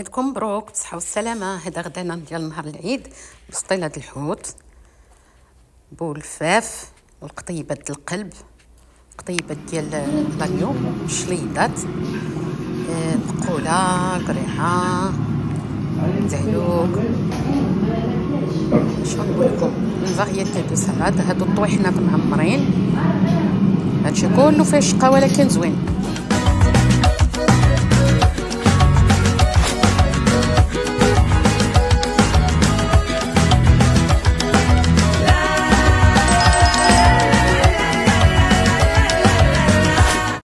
عيدكم مبروك بالصحة والسلامة هذا غدانا ديال نهار العيد بسطيلة الحوت بولفاف والقطيبات القلب قطيبات ديال l'agneau شليضات آه، بقولة قريحة زعلوك شنو نقول لكم؟ variété de salades هادو الطويحنات معمرين هادشي كله فيه شقة ولكن زوين.